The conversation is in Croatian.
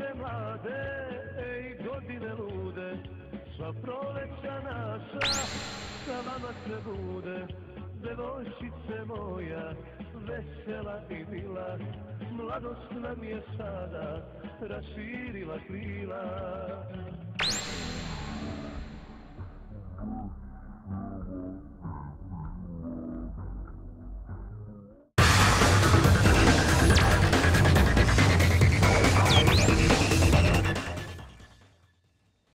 godine mlade, ej godine lude, sva proleća naša sa vama se bude. Devojčice moja, vesela i bila, mladost nam je sada raširila krila.